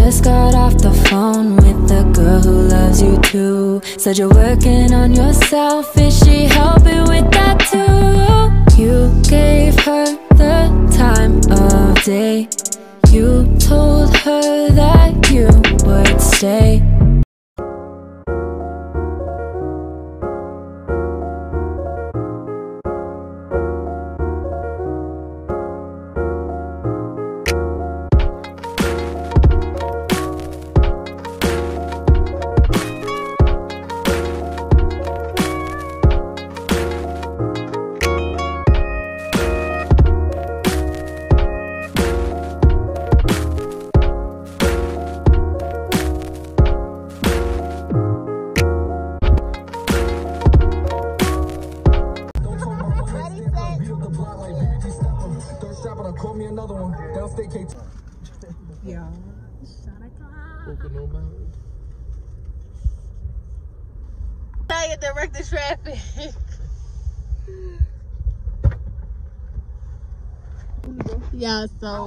just got off the phone with the girl who loves you too. Said you're working on yourself, is she helping with that too? You gave her the time of day. You told her that you would stay. Downstate K. Yeah. Now you direct the traffic. yeah, so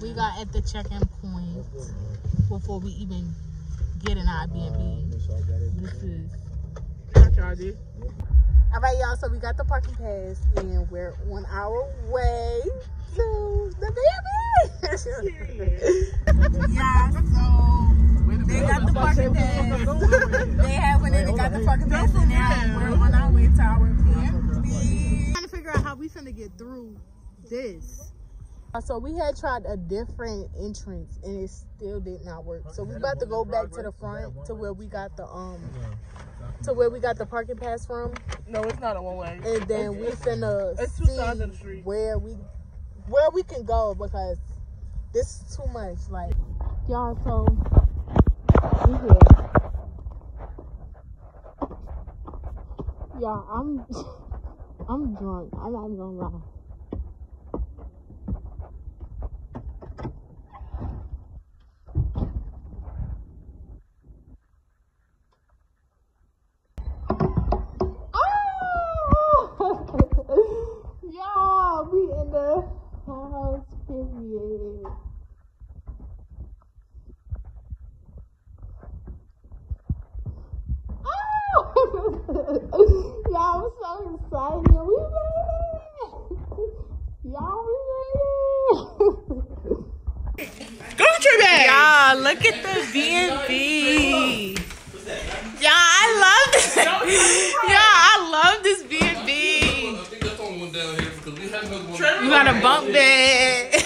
we got at the check-in point before we even get an Airbnb. This is all right, y'all. So we got the parking pass, and we're on our way to the baby. yeah. So they got the parking pass. they have when they got the parking pass, and now we're on our way to our Airbnb. Trying to figure out how we finna get through this. Uh, So we had tried a different entrance, and it still did not work. So we about to go back to the front to where we got the um to where we got the parking pass from. No, it's not a one way. and then we finna it's two sides of the see where we where we can go because this is too much. Like y'all, so we here. Y'all, I'm I'm drunk. I'm not gonna lie. Oh! Y'all, we in the house period. Oh! Y'all, I'm so excited. We made it! Y'all, we made it! Go to bag. Y'all, look at the B&B. Y'all, I love this. Y'all, I love this B&B. You got a bunk bed.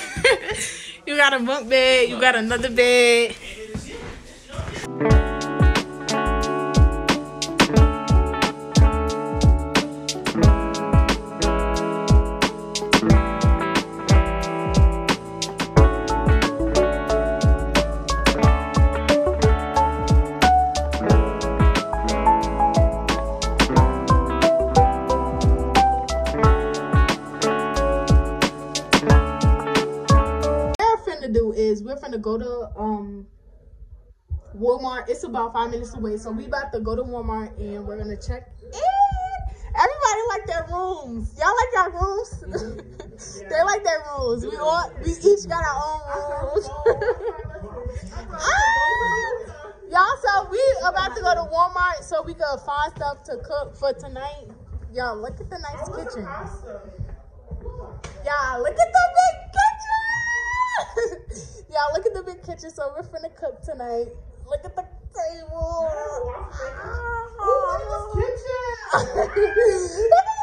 you got a bunk bed. You got another bed. Is go to um Walmart. It's about five minutes away, so we about to go to Walmart and we're gonna check in. Everybody like their rooms. Y'all like your rooms? they like their rooms. We all we each got our own rooms. Ah! Y'all, so we about to go to Walmart so we could find stuff to cook for tonight. Y'all, look at the nice kitchen. Y'all, look at the big. Y'all, look at the big kitchen. So we're finna cook tonight. Look at the table. look at this kitchen. look at this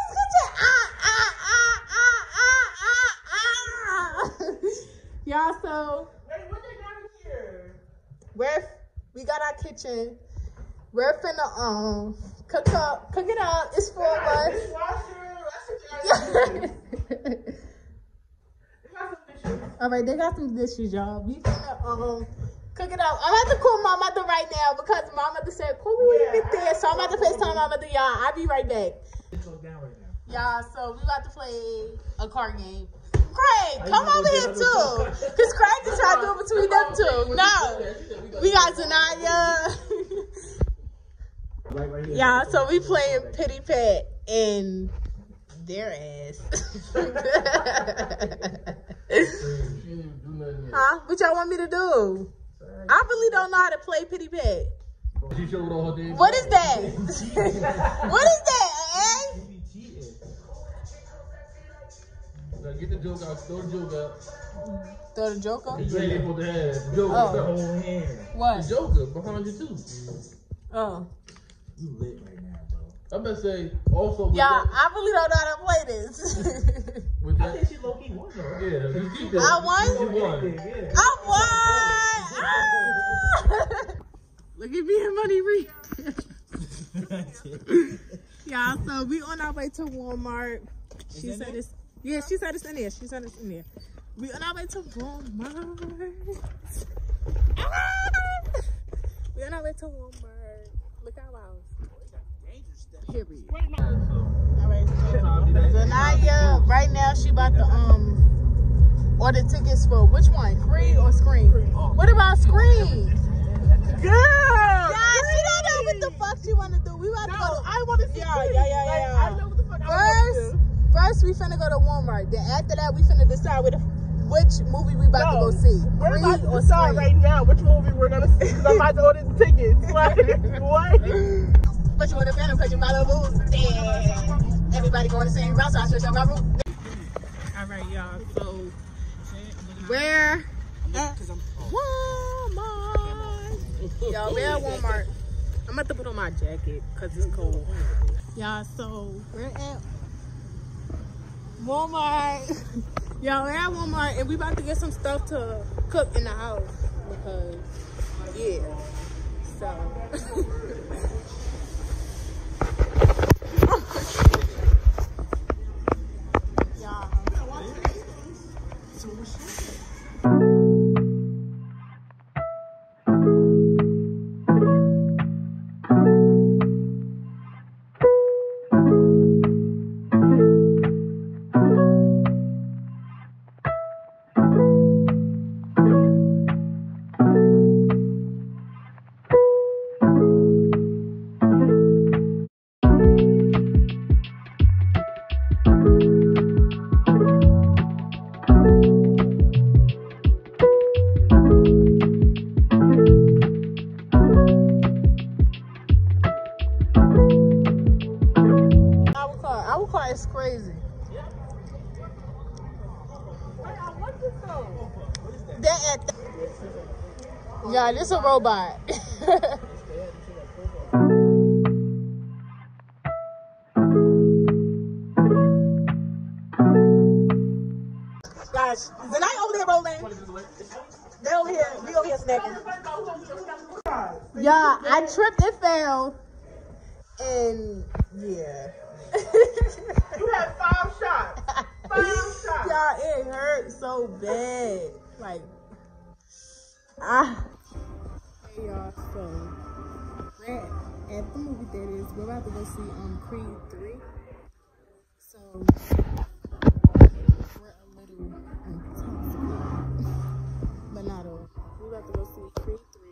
kitchen. Ah, ah, ah, ah, ah, ah, ah. Y'all, so Hey, what they got here? we're we got our kitchen. We're finna um cook up, cook it up. It's four of us. All right, they got some dishes, y'all. We finna um cook it up. I'm about to call my mother right now because my mother said, "Call me when you get there." So I'm about to FaceTime my mother, y'all. I'll be right back. Y'all, so we about to play a card game. Craig, come over here too. Cause Craig is trying to do it between them two. No. We got Zanaya. Y'all, so we playing Pity Pat and their ass. huh? What y'all want me to do? I really don't know how to play pity pat. She showed all her damn. What is that? what is that? Eh? Now get the joke out. Throw the joke out. Throw the joker. You ain't supposed to have the joker. Oh. The Whole hand. What? joker behind you too. Oh. You lit right now, bro. I'm gonna say also. With Yeah, that, I really don't know how to play this. with I that, think she low key won though. yeah, just keep that. I won? You won. Yeah. I won! Look at me and Money Reed. Y'all, so we on our way to Walmart. She in said there? it's yeah, she said it's in there. She said it's in there. We on our way to Walmart. Ah! We on our way to Walmart. Look our house. Period. All right, so Zanaya, right now she about to um order tickets for which one? Free or Scream? What about Scream? Girl, Yeah, she don't know what the fuck she wanna do. We about to go. To, I want to see Yeah, Creed. yeah, yeah, Like. I know what the fuck I first, want first we finna go to Walmart. Then after that, we finna decide with which movie we about No, to go see. We're about to or decide right now which movie we're gonna see because I'm about to order the tickets. Like, what? But you would have been because you follow rules. Damn. Everybody going the same route, so I switch up my route. All right, y'all. So where at Walmart? Y'all, we're at Walmart. I'm about to put on my jacket because it's cold. Y'all, so we're at Walmart. Y'all, we're at Walmart and we about to get some stuff to cook in the house because, yeah. So. yeah, this a robot. 3. So, we're a little. But not all. We're about to go see Creed 3.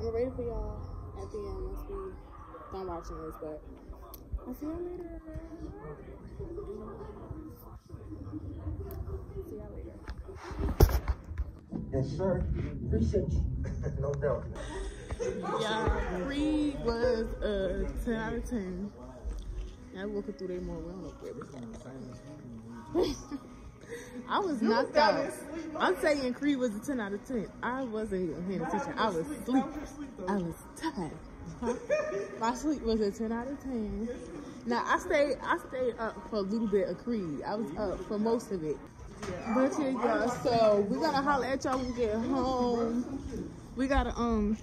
I'm ready for y'all at the end once we done watching this, but I'll see y'all later. See y'all later. Yes, sir. Appreciate you. no doubt. Yeah, Creed was a 10 out of 10. Now we're walking through there more. We don't know where we're going. I was knocked out. I'm saying Creed was a 10 out of 10. I wasn't even paying attention. I was asleep. I was tired. Huh? My sleep was a 10 out of 10. Now I stayed I stayed up for a little bit of Creed. I was up for most of it. But yeah, y'all, so we're gonna holler at y'all when we get home. We gotta um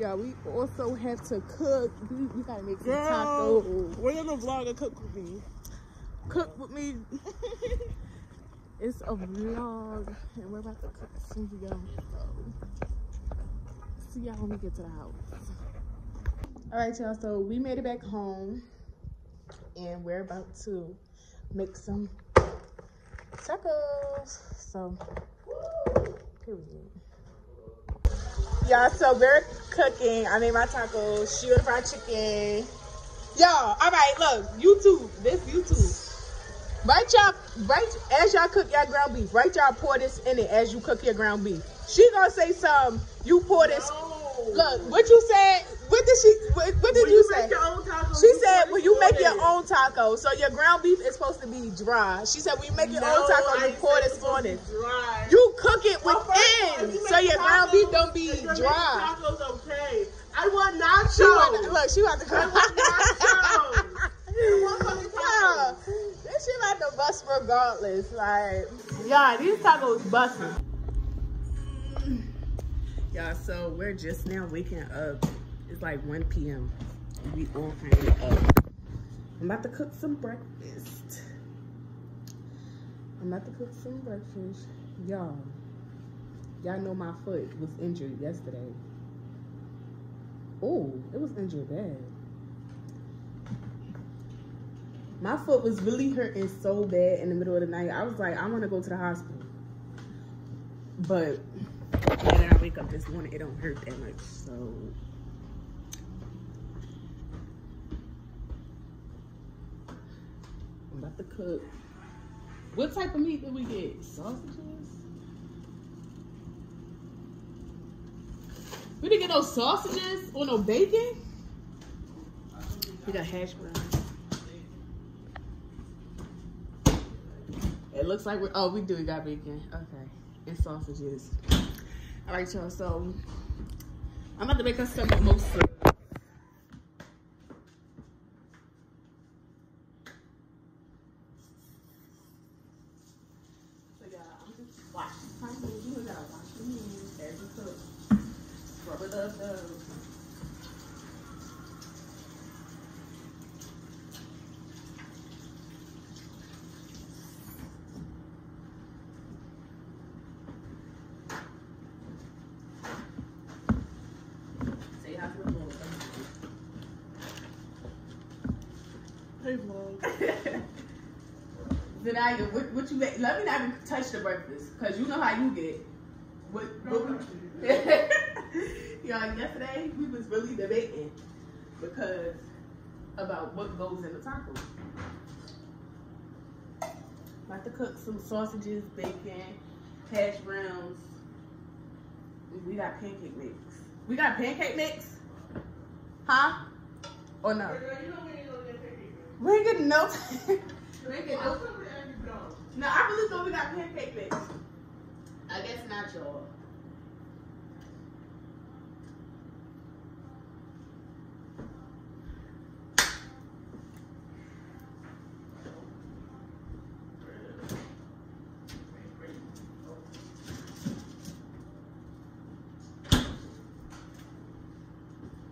yeah, we also have to cook. We, gotta make some Girl, tacos. We're gonna vlog and cook with me? Cook with me. it's a vlog, and we're about to cook as soon as we get. So, see y'all when we get to the house. All right, y'all. So we made it back home, and we're about to make some tacos. So, period. Yeah, so we're cooking. I made my tacos. She ordered fried chicken. Y'all, all right, look, YouTube. This YouTube. Right, y'all. Right as y'all cook your ground beef. Right, y'all pour this in it as you cook your ground beef. She gonna say some. You pour this. Look, what you said. What did she? What, what did you, you say? your own tacos, She you said when this you make your own taco, so your ground beef is supposed to be dry. She said when you make your No, own taco, you pour this on it. Dry. You cook it Well, within, you so your ground beef don't be if you're making dry. Tacos, okay. I want nachos. She want look, she want to I want nachos. I want fucking Yeah, this shit about to bust regardless. Like, y'all, these tacos busting. Y'all, so we're just now waking up. Like 1 p.m. We all of up. I'm about to cook some breakfast. I'm about to cook some breakfast. Y'all, y'all know my foot was injured yesterday. Oh, it was injured bad. My foot was really hurting so bad in the middle of the night. I was like, I want to go to the hospital. But when I wake up this morning, it don't hurt that much. So I'm about to cook. What type of meat did we get? Sausages? We didn't get no sausages or no bacon. We got hash browns. It looks like we're, oh, we do, we got bacon. Okay. And sausages. All right, y'all. So I'm about to make us some mimosa. So, y'all, I'm just washing my hands. You gotta wash your hands as you cook. Scrub it up, though. Say hi to the Lord. Hey, vlog. Zanaya, what, what you make? Let me not even touch the breakfast, cause you know how you get. What? what we, y'all, yesterday we was really debating because about what goes in the taco. About to cook some sausages, bacon, hash browns. We got pancake mix. We got pancake mix, huh? Or no? We ain't getting no. we ain't getting no. No, I really thought we got pancake mix. I guess not, y'all.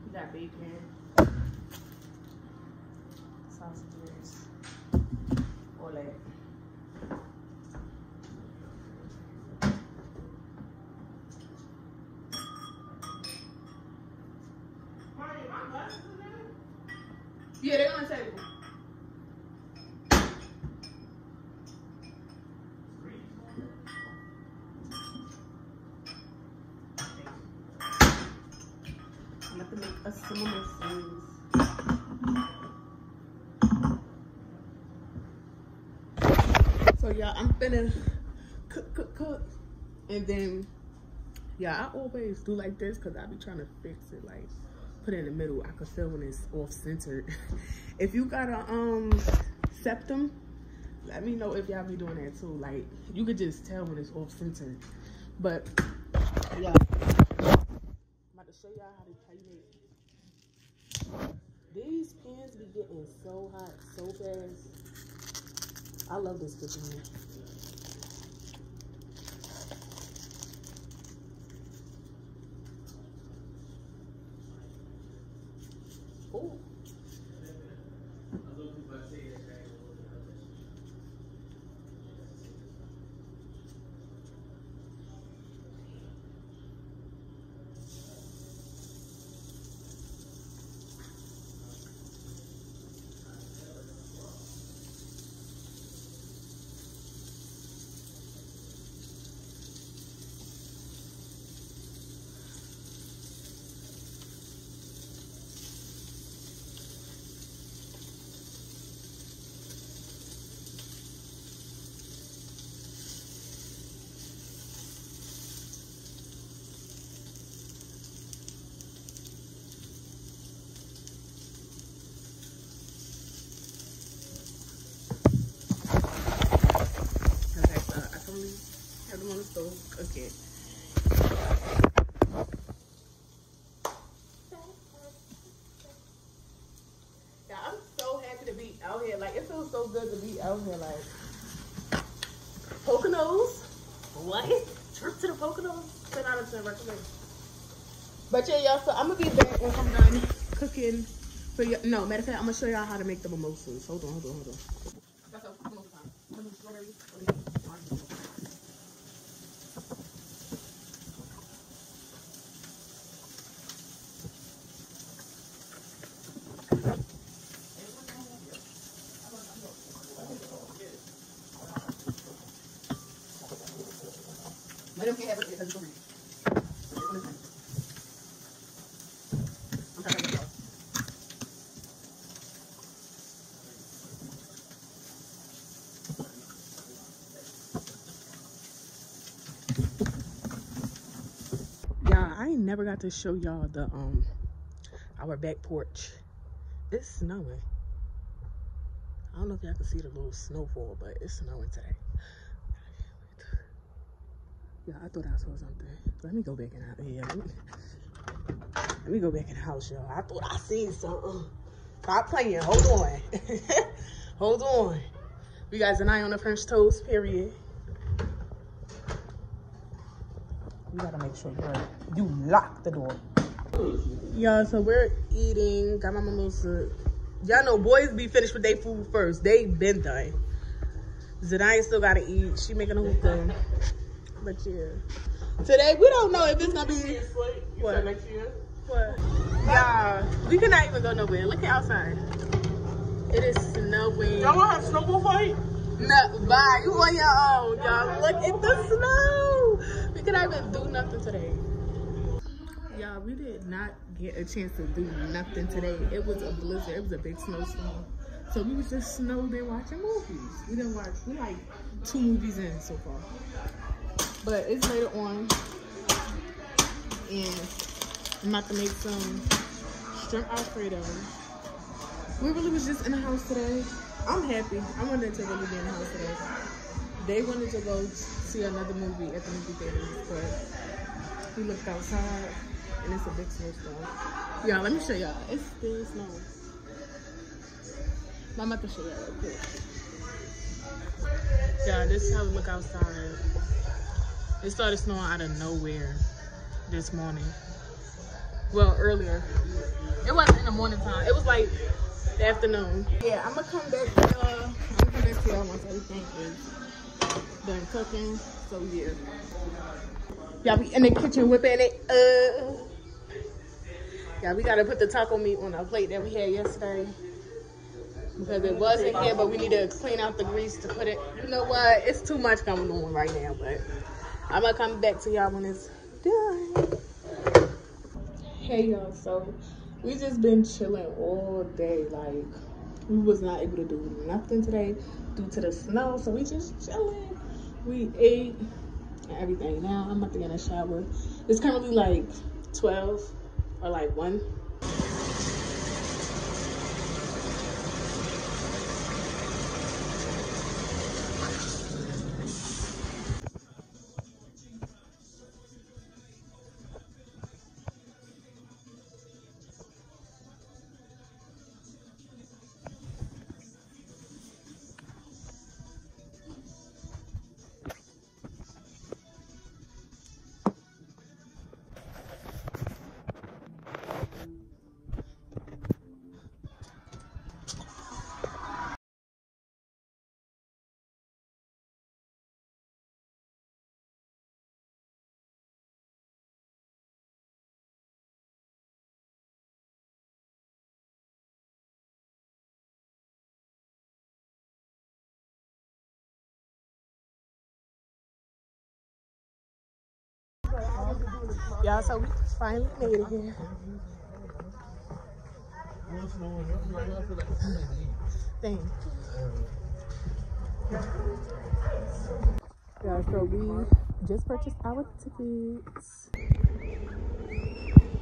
We got bacon, sausages, all that. Yeah, they're on the table. I'm about to make us some mimosas. So yeah, I'm finna cook, cook, cook, and then yeah, I always do like this because I be trying to fix it, like put it in the middle. I can feel when it's off centered. if you got a um septum, let me know if y'all be doing that too. Like you could just tell when it's off centered. But yeah, I'm about to show y'all how to how make. These pans be getting so hot so fast. I love this kitchen here. Out here like Poconos. What? Trip to the Poconos? 10 out of 10 recommend. But yeah, y'all, so I'm gonna be back once I'm done cooking for you. No, matter of fact, I'm gonna show y'all how to make the mimosas. Hold on, hold on, hold on. I never got to show y'all the um our back porch. It's snowing. I don't know if y'all can see the little snowfall, but it's snowing today. Yeah, I thought I saw something. Let me go back in the yeah, let me, let me go back in the house, y'all. I thought I seen something. Stop playing. Hold on. Hold on. We guys an eye on the French toast, period. You gotta make sure you lock the door. Y'all, so we're eating. Got my mimosa. Y'all know boys be finished with their food first. They been done. Zanaya still gotta eat. She making a hookah. But yeah. Today we don't know if it's gonna be what? What? Y'all, we cannot even go nowhere. Look at outside. It is snowing. Y'all wanna have snowball fight? No, bye. You on your own, y'all. Look at the snow. We cannot even do nothing today. Y'all, we did not get a chance to do nothing today. It was a blizzard. It was a big snowstorm. So we was just snowed in watching movies. We didn't watch, we like two movies in so far. But it's later on. And I'm about to make some shrimp alfredo. We really was just in the house today. I'm happy. I wanted to really be in the house today. They wanted to go see another movie at the movie theater, but we looked outside and it's a big snowstorm. Yeah, let me show y'all. It's still snowing. I'm about to show y'all real quick. Yeah, this is how we look outside. It started snowing out of nowhere this morning. Well, earlier. It wasn't in the morning time. It was like the afternoon. Yeah, I'm gonna come back to y'all. I'm gonna come back to y'all once everything is done cooking. So yeah. Y'all be in the kitchen whipping it. Uh yeah, we gotta put the taco meat on our plate that we had yesterday. Because it was in here, but we need to clean out the grease to put it. You know what? It's too much going on right now, but I'm gonna come back to y'all when it's done. Hey y'all, so we just been chilling all day. Like we was not able to do nothing today due to the snow, so we just chilling. We ate and everything. Now I'm about to get in a shower. It's currently like 12 or like 1. Y'all, so we finally made it here. Thank you. Yeah, so we just purchased our tickets.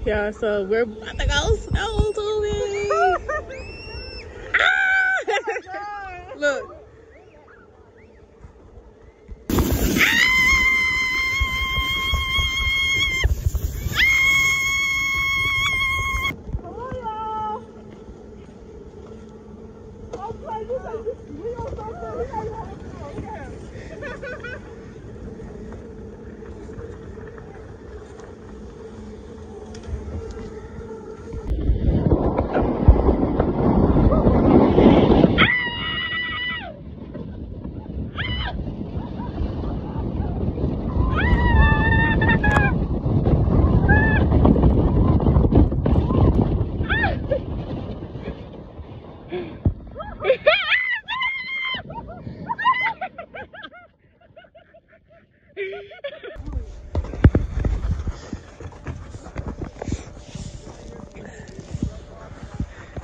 Yeah, so we're about to go snow tubing. ah! Look.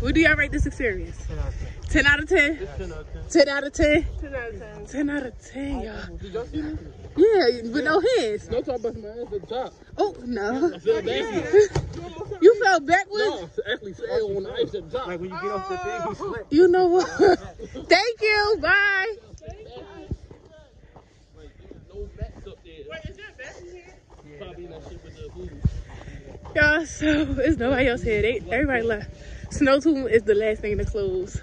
What do y'all rate this experience? 10 out of 10? 10 out of 10? 10 out of 10. 10 out of 10, y'all. Did y'all see me? Yeah, with no hands. No talk about my ass at the top. Oh, no. I fell backwards. You fell backwards? No, I actually fell on the ice at the top. Like when you get off the thing, you slip. You know what? Thank you. Bye. No backs up there. Wait, is that back in here? Probably in that shit with the food. Y'all, so it's nobody else here. They, everybody left. Snow Tomb is the last thing to close.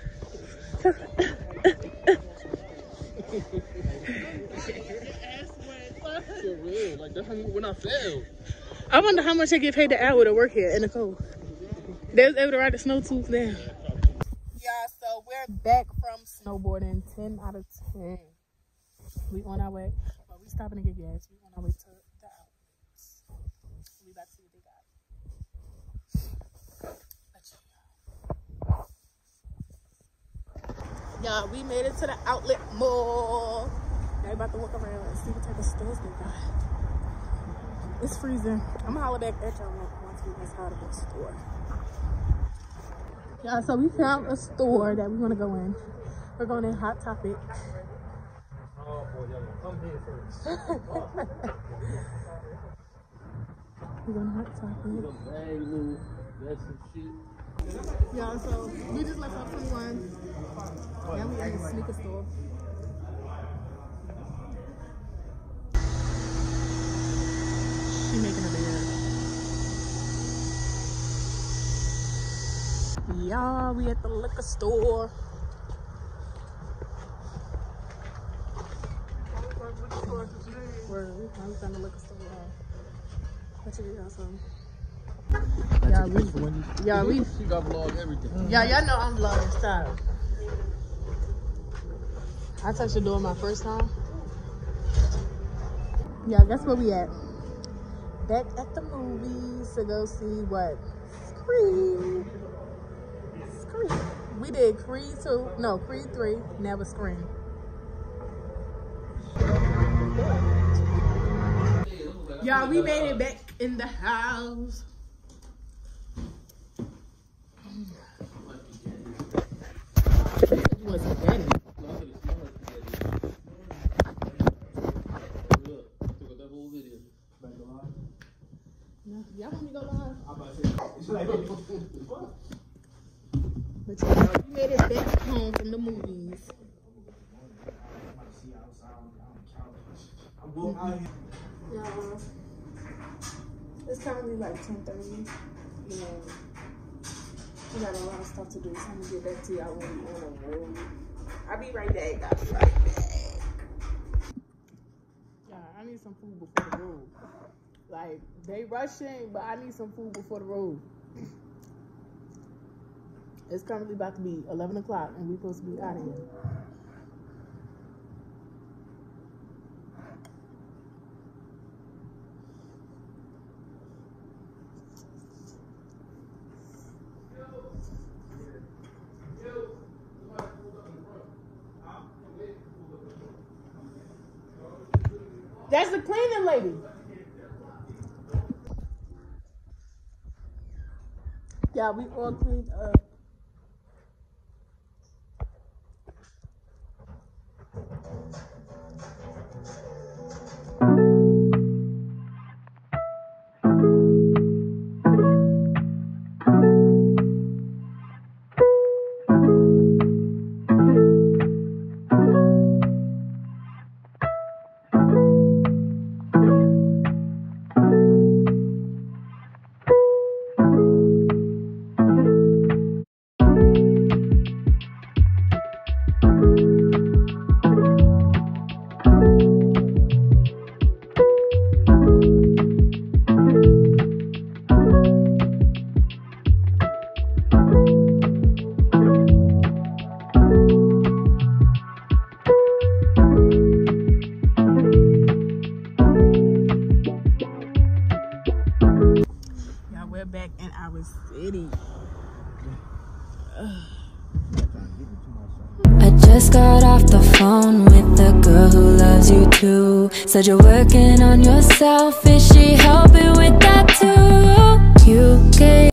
I wonder how much they get paid the hour to work here in the cold. They was able to ride the snow tubes down. Yeah, so we're back from snowboarding. 10 out of 10. We on our way. Well, we stopping to get gas. We on our way to the outlets. We about to see what they got. Yeah, we made it to the outlet mall. Now we about to walk around and see what type of stores they got. It's freezing. I'm gonna holler back at y'all once we get out of the store. Yeah, so we found a store that we want to go in. We're going in Hot Topic. Oh boy, y'all come here first. We're going to Hot Topic. Yeah, so we just left off 21. Now we at the sneaker store. She making a bed. Yeah, we at the liquor store. We're we found the liquor store. What you got some? Yeah, we, yeah, we, She got vlog everything. Mm. yeah, y'all know I'm vlogging style. I touched the door my first time. Yeah, guess where we at? Back at the movies to go see what? Scream. Scream. We did Creed 2, no, Creed 3, never Scream. Yeah, we made it back in the house. You want some daddy? Yeah, y'all want me to go live? But yeah, we made it back home from the movies. Yeah. Like 10.30. You know, we got a lot of stuff to do, I'm gonna get back to y'all when road. I'll be right back. I'll be right back. Yeah, I need some food before the road. Like, they rushing, but I need some food before the road. It's currently about to be 11 o'clock, and we're supposed to be out of here. That's the cleaning lady. Yeah, we all cleaned up. Said you're working on yourself.